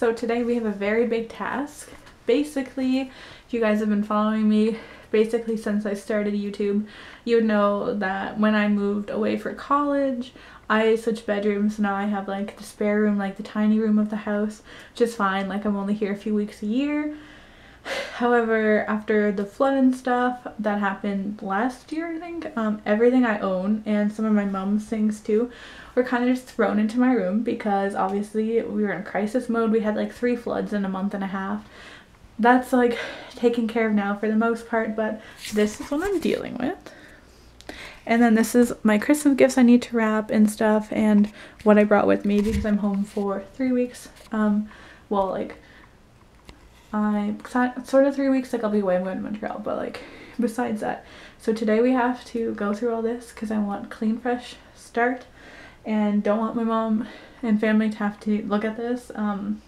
So today we have a very big task. Basically, if you guys have been following me basically since I started YouTube, you would know that when I moved away for college, I switched bedrooms. Now I have like the spare room, like the tiny room of the house, which is fine. Like I'm only here a few weeks a year. However, after the flood and stuff that happened last year, I think, um, everything I own and some of my mom's things too were kind of just thrown into my room because obviously we were in crisis mode. We had like three floods in a month and a half. That's like taken care of now for the most part, but this is what I'm dealing with. And then this is my Christmas gifts I need to wrap and stuff and what I brought with me because I'm home for three weeks. Um, well, like I sort of three weeks like I'll be away I'm going to Montreal but like besides that so today we have to go through all this because I want clean fresh start and don't want my mom and family to have to look at this um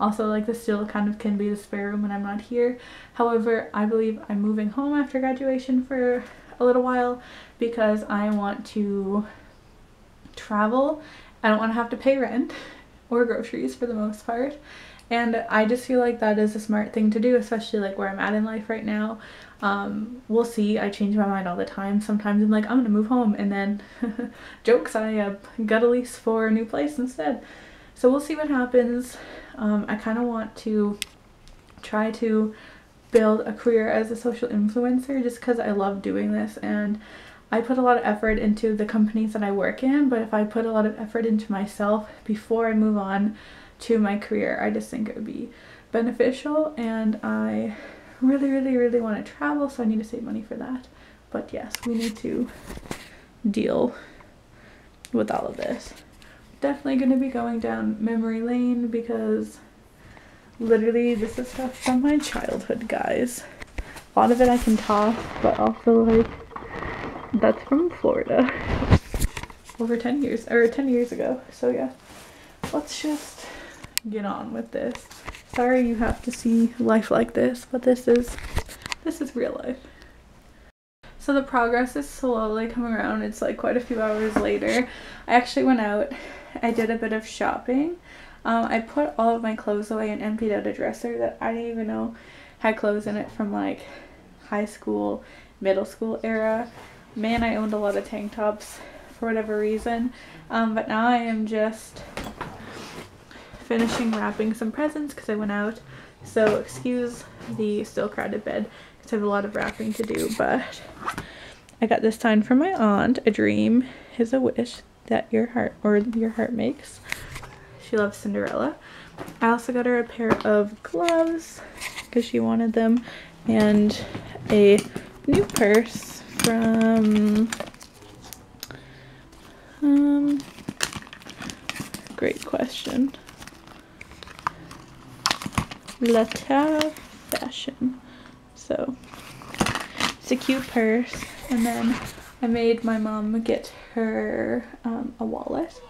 also like this still kind of can be the spare room when I'm not here. However I believe I'm moving home after graduation for a little while because I want to travel. I don't want to have to pay rent or groceries for the most part and I just feel like that is a smart thing to do, especially like where I'm at in life right now. Um, we'll see. I change my mind all the time. Sometimes I'm like, I'm gonna move home, and then jokes, I uh, got a lease for a new place instead. So we'll see what happens. Um, I kind of want to try to build a career as a social influencer just because I love doing this and I put a lot of effort into the companies that I work in, but if I put a lot of effort into myself before I move on to my career. I just think it would be beneficial and I really, really, really want to travel, so I need to save money for that. But yes, we need to deal with all of this. Definitely going to be going down memory lane because literally this is stuff from my childhood, guys. A lot of it I can talk, but also like that's from Florida over 10 years or 10 years ago. So yeah, let's just get on with this. Sorry you have to see life like this, but this is this is real life. So the progress is slowly coming around. It's like quite a few hours later. I actually went out. I did a bit of shopping. Um, I put all of my clothes away and emptied out a dresser that I didn't even know had clothes in it from like high school, middle school era. Man, I owned a lot of tank tops for whatever reason. Um, but now I am just finishing wrapping some presents because I went out. So excuse the still crowded bed because I have a lot of wrapping to do. But I got this sign from my aunt. A dream is a wish that your heart or your heart makes. She loves Cinderella. I also got her a pair of gloves because she wanted them and a new purse from um great question Lata Fashion. So it's a cute purse. And then I made my mom get her um, a wallet.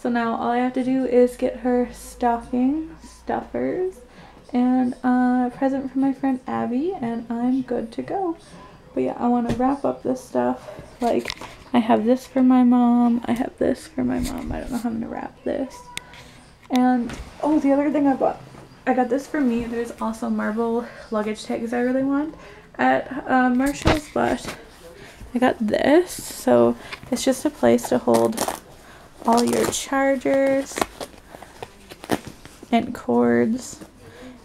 So now all I have to do is get her stocking stuffers and a present from my friend Abby and I'm good to go. But yeah, I want to wrap up this stuff. Like, I have this for my mom. I have this for my mom. I don't know how I'm going to wrap this. And, oh, the other thing I bought I got this for me. There's also marble luggage tags I really want at uh, Marshall's, but I got this. So it's just a place to hold all your chargers and cords.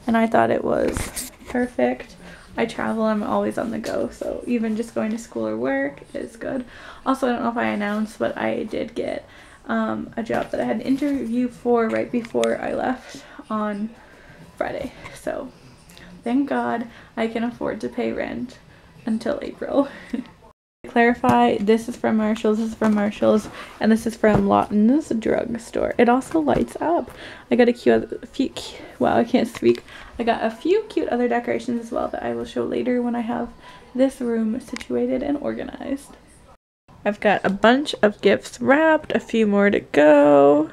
And I thought it was perfect. I travel, I'm always on the go, so even just going to school or work is good. Also, I don't know if I announced, but I did get um, a job that I had an interview for right before I left on Friday. So thank God I can afford to pay rent until April. clarify, this is from Marshall's, this is from Marshall's, and this is from Lawton's drugstore. It also lights up. I got a cute, wow, I can't speak. I got a few cute other decorations as well that I will show later when I have this room situated and organized. I've got a bunch of gifts wrapped, a few more to go,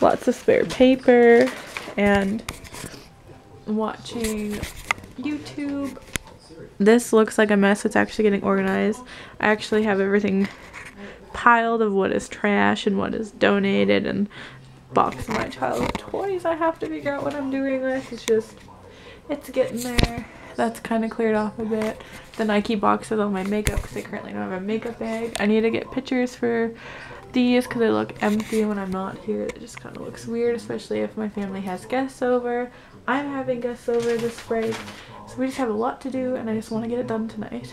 lots of spare paper, and watching YouTube. This looks like a mess. It's actually getting organized. I actually have everything piled of what is trash and what is donated and box of my childhood toys I have to figure out what I'm doing with. It's just, it's getting there. That's kind of cleared off a bit. The Nike box with all my makeup because I currently don't have a makeup bag. I need to get pictures for these because they look empty when I'm not here. It just kind of looks weird, especially if my family has guests over. I'm having guests over this break. So we just have a lot to do and I just want to get it done tonight.